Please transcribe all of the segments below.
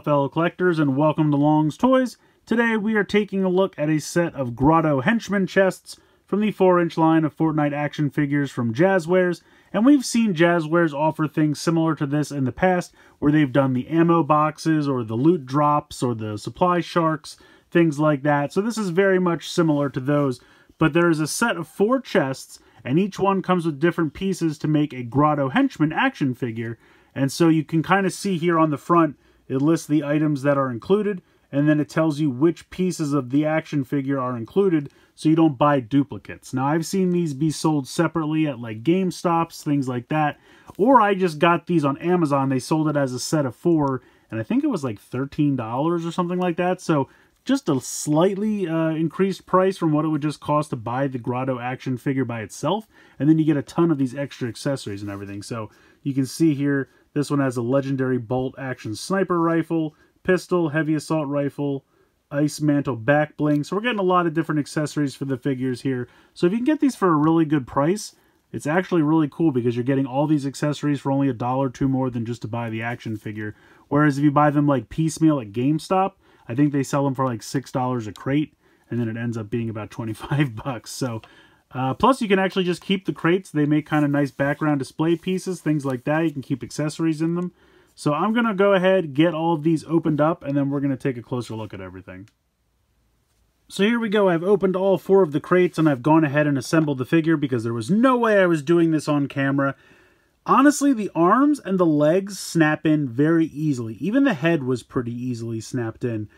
fellow collectors, and welcome to Long's Toys. Today we are taking a look at a set of Grotto Henchman chests from the 4-inch line of Fortnite action figures from Jazwares, and we've seen Jazwares offer things similar to this in the past, where they've done the ammo boxes, or the loot drops, or the supply sharks, things like that. So this is very much similar to those, but there is a set of four chests, and each one comes with different pieces to make a Grotto Henchman action figure, and so you can kind of see here on the front, it lists the items that are included, and then it tells you which pieces of the action figure are included so you don't buy duplicates. Now, I've seen these be sold separately at like GameStops, things like that, or I just got these on Amazon. They sold it as a set of four, and I think it was like $13 or something like that. So just a slightly uh, increased price from what it would just cost to buy the Grotto action figure by itself. And then you get a ton of these extra accessories and everything. So you can see here this one has a legendary bolt action sniper rifle, pistol, heavy assault rifle, ice mantle back bling. So we're getting a lot of different accessories for the figures here. So if you can get these for a really good price, it's actually really cool because you're getting all these accessories for only a dollar or two more than just to buy the action figure. Whereas if you buy them like piecemeal at GameStop, I think they sell them for like $6 a crate, and then it ends up being about 25 bucks. So uh, plus, you can actually just keep the crates. They make kind of nice background display pieces, things like that. You can keep accessories in them. So I'm going to go ahead, get all of these opened up, and then we're going to take a closer look at everything. So here we go. I've opened all four of the crates, and I've gone ahead and assembled the figure because there was no way I was doing this on camera. Honestly, the arms and the legs snap in very easily. Even the head was pretty easily snapped in.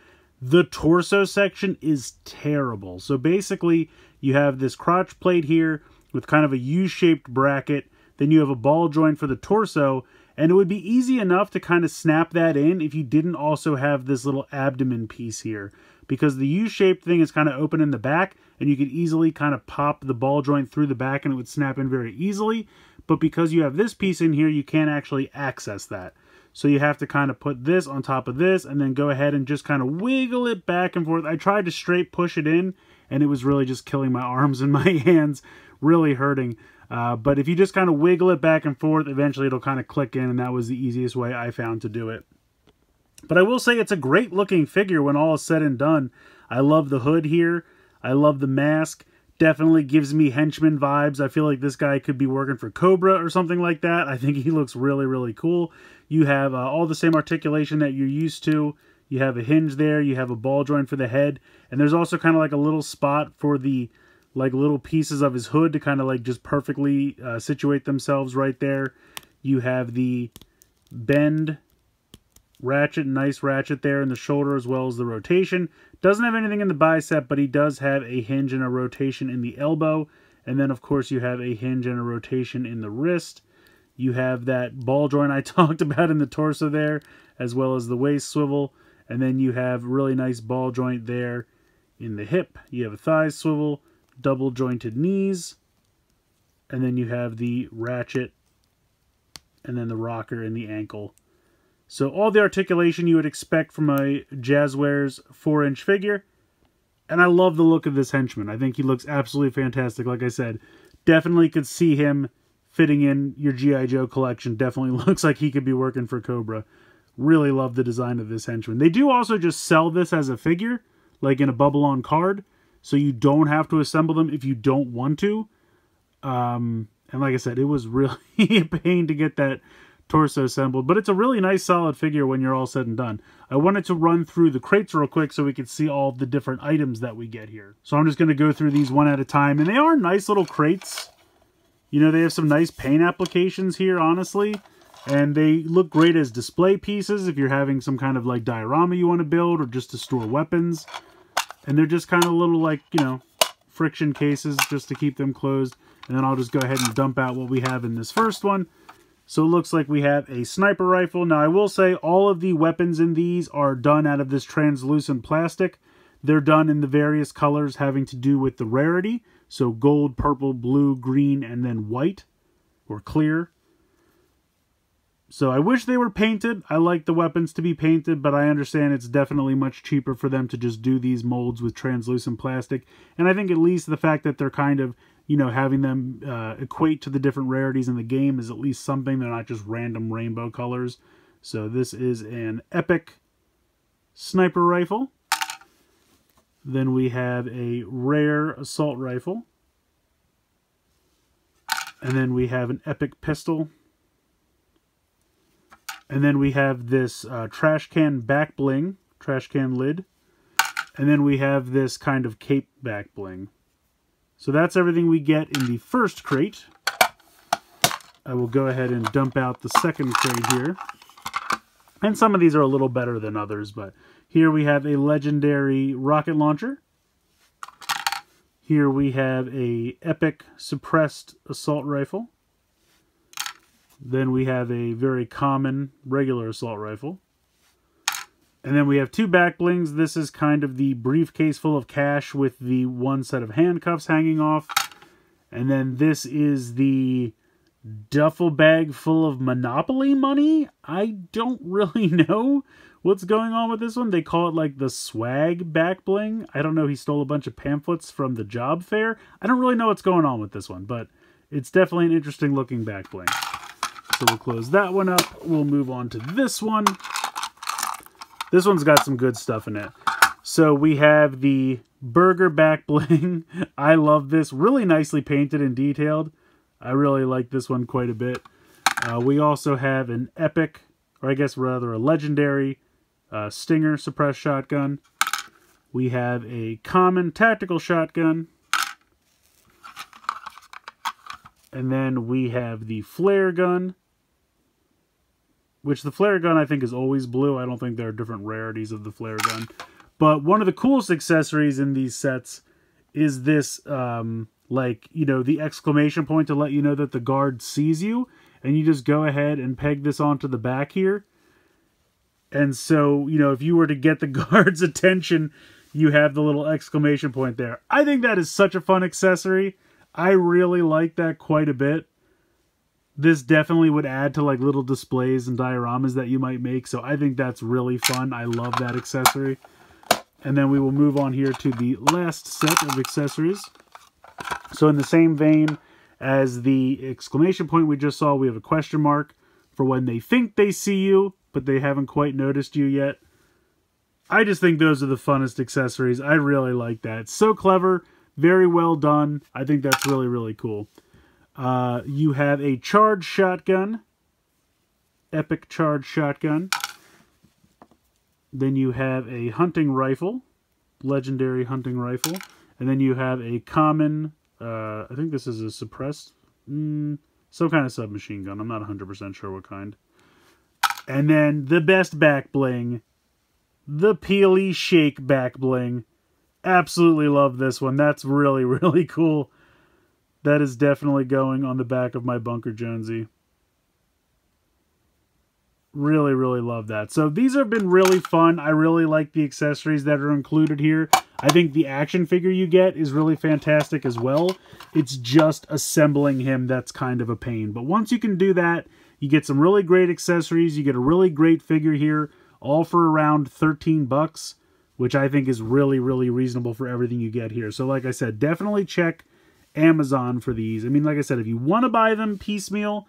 The torso section is terrible. So basically, you have this crotch plate here with kind of a U-shaped bracket. Then you have a ball joint for the torso. And it would be easy enough to kind of snap that in if you didn't also have this little abdomen piece here. Because the U-shaped thing is kind of open in the back, and you could easily kind of pop the ball joint through the back and it would snap in very easily. But because you have this piece in here, you can't actually access that. So you have to kind of put this on top of this and then go ahead and just kind of wiggle it back and forth. I tried to straight push it in and it was really just killing my arms and my hands, really hurting. Uh, but if you just kind of wiggle it back and forth, eventually it'll kind of click in and that was the easiest way I found to do it. But I will say it's a great looking figure when all is said and done. I love the hood here. I love the mask definitely gives me henchman vibes. I feel like this guy could be working for Cobra or something like that. I think he looks really, really cool. You have uh, all the same articulation that you're used to. You have a hinge there. You have a ball joint for the head. And there's also kind of like a little spot for the like little pieces of his hood to kind of like just perfectly uh, situate themselves right there. You have the bend ratchet, nice ratchet there in the shoulder as well as the rotation. Doesn't have anything in the bicep, but he does have a hinge and a rotation in the elbow. And then, of course, you have a hinge and a rotation in the wrist. You have that ball joint I talked about in the torso there, as well as the waist swivel. And then you have really nice ball joint there in the hip. You have a thigh swivel, double jointed knees. And then you have the ratchet and then the rocker in the ankle so all the articulation you would expect from a Jazwares 4-inch figure. And I love the look of this henchman. I think he looks absolutely fantastic. Like I said, definitely could see him fitting in your G.I. Joe collection. Definitely looks like he could be working for Cobra. Really love the design of this henchman. They do also just sell this as a figure, like in a bubble-on card. So you don't have to assemble them if you don't want to. Um, and like I said, it was really a pain to get that torso assembled, but it's a really nice solid figure when you're all said and done. I wanted to run through the crates real quick so we could see all the different items that we get here. So I'm just going to go through these one at a time, and they are nice little crates. You know, they have some nice paint applications here, honestly, and they look great as display pieces if you're having some kind of like diorama you want to build or just to store weapons. And they're just kind of little like, you know, friction cases just to keep them closed. And then I'll just go ahead and dump out what we have in this first one. So it looks like we have a sniper rifle. Now I will say all of the weapons in these are done out of this translucent plastic. They're done in the various colors having to do with the rarity. So gold, purple, blue, green, and then white or clear. So I wish they were painted. I like the weapons to be painted, but I understand it's definitely much cheaper for them to just do these molds with translucent plastic. And I think at least the fact that they're kind of you know, having them uh, equate to the different rarities in the game is at least something. They're not just random rainbow colors. So this is an epic sniper rifle. Then we have a rare assault rifle. And then we have an epic pistol. And then we have this uh, trash can back bling, trash can lid. And then we have this kind of cape back bling. So that's everything we get in the first crate. I will go ahead and dump out the second crate here. And some of these are a little better than others, but here we have a legendary rocket launcher. Here we have a epic suppressed assault rifle. Then we have a very common regular assault rifle. And then we have two back blings. This is kind of the briefcase full of cash with the one set of handcuffs hanging off. And then this is the duffel bag full of Monopoly money. I don't really know what's going on with this one. They call it like the swag back bling. I don't know. He stole a bunch of pamphlets from the job fair. I don't really know what's going on with this one, but it's definitely an interesting looking back bling. So we'll close that one up. We'll move on to this one. This one's got some good stuff in it. So we have the burger back bling. I love this. Really nicely painted and detailed. I really like this one quite a bit. Uh, we also have an epic, or I guess rather a legendary, uh, Stinger suppressed shotgun. We have a common tactical shotgun. And then we have the flare gun, which the flare gun I think is always blue. I don't think there are different rarities of the flare gun. But one of the coolest accessories in these sets is this um, like, you know, the exclamation point to let you know that the guard sees you. And you just go ahead and peg this onto the back here. And so, you know, if you were to get the guard's attention, you have the little exclamation point there. I think that is such a fun accessory. I really like that quite a bit. This definitely would add to like little displays and dioramas that you might make. So I think that's really fun. I love that accessory. And then we will move on here to the last set of accessories. So in the same vein as the exclamation point we just saw, we have a question mark for when they think they see you, but they haven't quite noticed you yet. I just think those are the funnest accessories. I really like that. So clever, very well done. I think that's really, really cool. Uh, you have a charge shotgun, epic charge shotgun. Then you have a hunting rifle, legendary hunting rifle. And then you have a common, uh, I think this is a suppressed, mm, some kind of submachine gun. I'm not 100% sure what kind. And then the best back bling, the Peely Shake back bling. Absolutely love this one. That's really, really cool. That is definitely going on the back of my Bunker Jonesy. Really, really love that. So these have been really fun. I really like the accessories that are included here. I think the action figure you get is really fantastic as well. It's just assembling him that's kind of a pain. But once you can do that, you get some really great accessories. You get a really great figure here, all for around 13 bucks, which I think is really, really reasonable for everything you get here. So like I said, definitely check Amazon for these. I mean, like I said, if you want to buy them piecemeal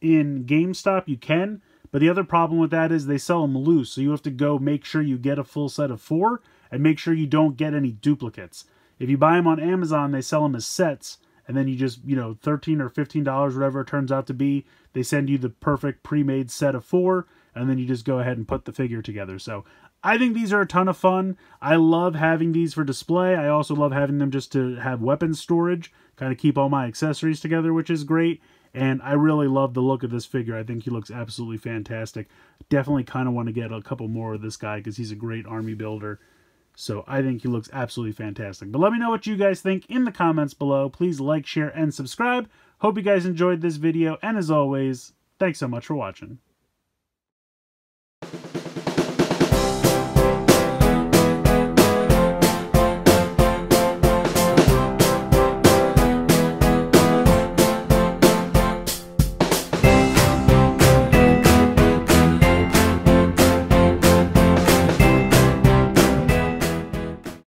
in GameStop, you can. But the other problem with that is they sell them loose, so you have to go make sure you get a full set of four, and make sure you don't get any duplicates. If you buy them on Amazon, they sell them as sets, and then you just, you know, 13 or $15, whatever it turns out to be, they send you the perfect pre-made set of four, and then you just go ahead and put the figure together. So I think these are a ton of fun. I love having these for display. I also love having them just to have weapons storage, kind of keep all my accessories together, which is great. And I really love the look of this figure. I think he looks absolutely fantastic. Definitely kind of want to get a couple more of this guy because he's a great army builder. So I think he looks absolutely fantastic. But let me know what you guys think in the comments below. Please like, share, and subscribe. Hope you guys enjoyed this video. And as always, thanks so much for watching.